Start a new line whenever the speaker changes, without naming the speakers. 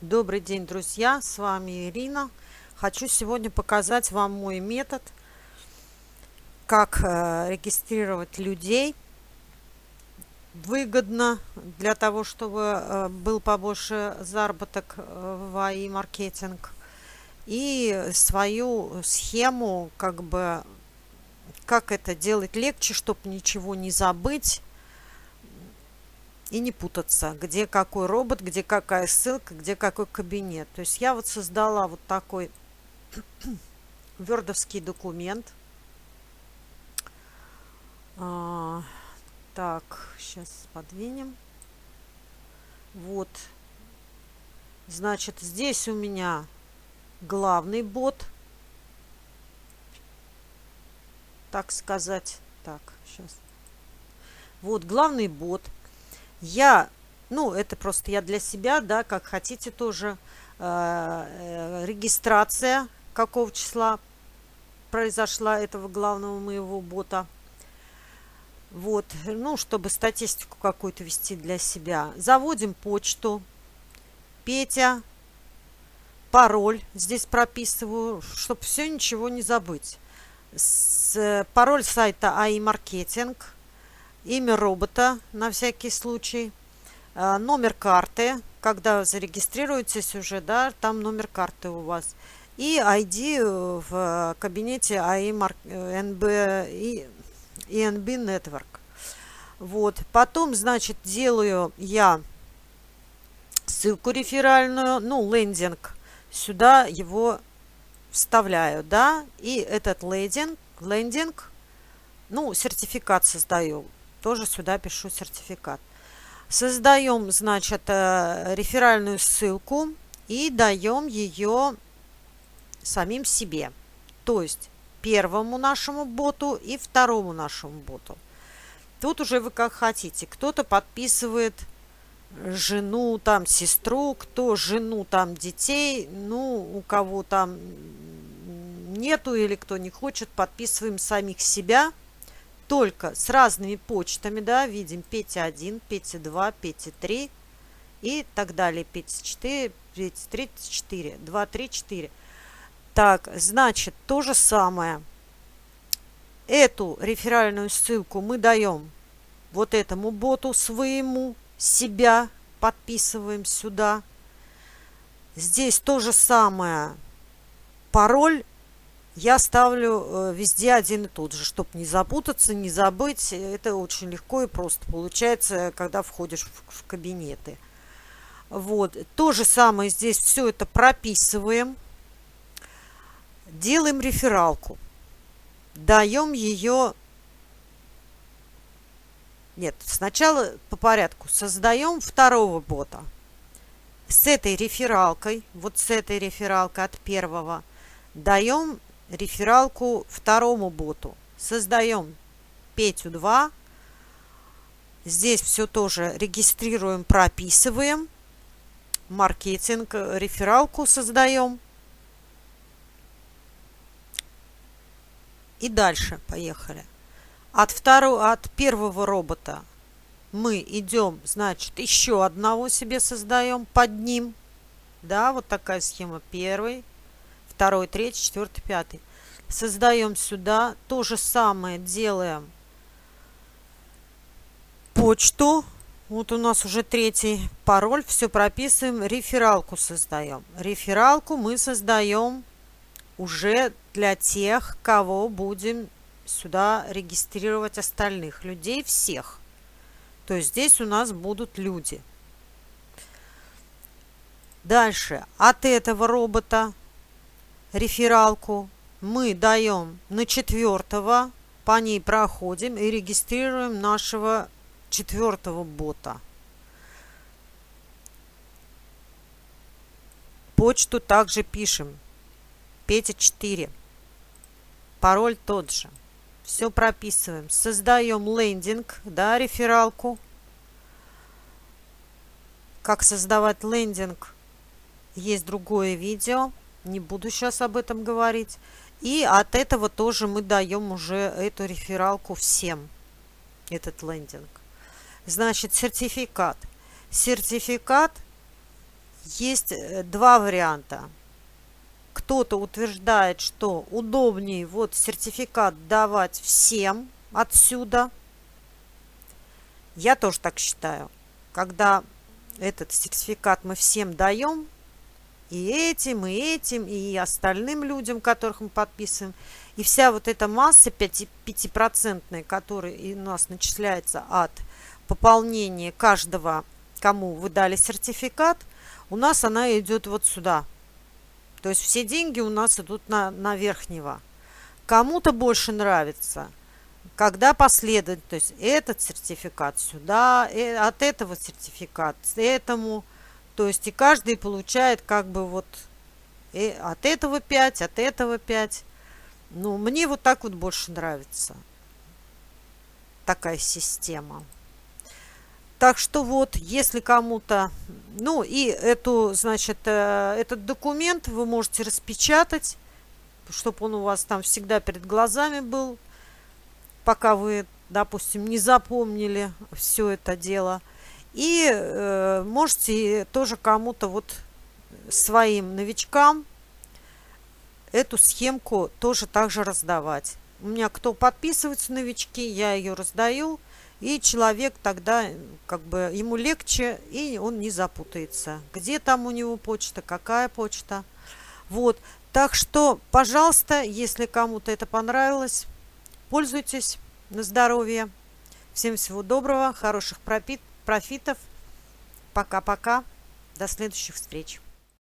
Добрый день, друзья! С вами Ирина. Хочу сегодня показать вам мой метод, как э, регистрировать людей выгодно для того, чтобы э, был побольше заработок э, в АИ маркетинг и свою схему, как бы, как это делать легче, чтобы ничего не забыть и не путаться, где какой робот, где какая ссылка, где какой кабинет. То есть я вот создала вот такой вердовский документ. А, так, сейчас подвинем. Вот. Значит, здесь у меня главный бот. Так сказать. Так, сейчас. Вот главный бот – я, ну, это просто я для себя, да, как хотите тоже, э, э, регистрация какого числа произошла этого главного моего бота. Вот, ну, чтобы статистику какую-то вести для себя. Заводим почту. Петя. Пароль здесь прописываю, чтобы все ничего не забыть. С, пароль сайта AI Marketing имя робота на всякий случай, а, номер карты, когда зарегистрируетесь уже, да, там номер карты у вас, и ID в кабинете AI NB, ENB Network. Вот, потом, значит, делаю я ссылку реферальную, ну, лендинг, сюда его вставляю, да, и этот лендинг, лендинг, ну, сертификат создаю тоже сюда пишу сертификат. Создаем, значит, э, реферальную ссылку и даем ее самим себе. То есть первому нашему боту и второму нашему боту. Тут уже вы как хотите. Кто-то подписывает жену, там, сестру, кто жену, там, детей. Ну, у кого там нету или кто не хочет, подписываем самих себя – только с разными почтами, да, видим Петя 1, Петя 2, Петя 3 и так далее. Петя 4, Петя 3, 4, 2, 3, 4. Так, значит, то же самое. Эту реферальную ссылку мы даем вот этому боту своему, себя подписываем сюда. Здесь то же самое. Пароль я ставлю э, везде один и тот же, чтобы не запутаться, не забыть. Это очень легко и просто получается, когда входишь в, в кабинеты. Вот. То же самое здесь все это прописываем. Делаем рефералку. Даем ее... Нет, сначала по порядку. Создаем второго бота. С этой рефералкой, вот с этой рефералкой от первого, даем рефералку второму боту. Создаем Петю 2. Здесь все тоже регистрируем, прописываем. Маркетинг, рефералку создаем. И дальше поехали. От, второго, от первого робота мы идем, значит, еще одного себе создаем под ним. Да, вот такая схема. Первый, второй, третий, четвертый, пятый. Создаем сюда. То же самое делаем почту. Вот у нас уже третий пароль. Все прописываем. Рефералку создаем. Рефералку мы создаем уже для тех, кого будем сюда регистрировать остальных людей, всех. То есть здесь у нас будут люди. Дальше. От этого робота рефералку мы даем на четвертого, по ней проходим и регистрируем нашего четвертого бота. Почту также пишем. Петя 4. Пароль тот же. Все прописываем. Создаем лендинг, да, рефералку. Как создавать лендинг, есть другое видео не буду сейчас об этом говорить. И от этого тоже мы даем уже эту рефералку всем, этот лендинг. Значит, сертификат. Сертификат есть э, два варианта. Кто-то утверждает, что удобнее вот сертификат давать всем отсюда. Я тоже так считаю. Когда этот сертификат мы всем даем, и этим, и этим, и остальным людям, которых мы подписываем. И вся вот эта масса 5%, которая у нас начисляется от пополнения каждого, кому вы дали сертификат, у нас она идет вот сюда. То есть все деньги у нас идут на, на верхнего. Кому-то больше нравится, когда последовательно, то есть этот сертификат сюда, э, от этого сертификат этому – то есть и каждый получает как бы вот и от этого 5, от этого 5. Ну, мне вот так вот больше нравится. Такая система. Так что вот, если кому-то... Ну, и эту, значит, э, этот документ вы можете распечатать, чтобы он у вас там всегда перед глазами был, пока вы, допустим, не запомнили все это дело – и э, можете тоже кому-то вот своим новичкам эту схемку тоже также раздавать. У меня кто подписывается новички, я ее раздаю, и человек тогда как бы ему легче, и он не запутается. Где там у него почта, какая почта. Вот. Так что, пожалуйста, если кому-то это понравилось, пользуйтесь на здоровье. Всем всего доброго, хороших пропит профитов. Пока-пока. До следующих встреч.